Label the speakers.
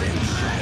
Speaker 1: Since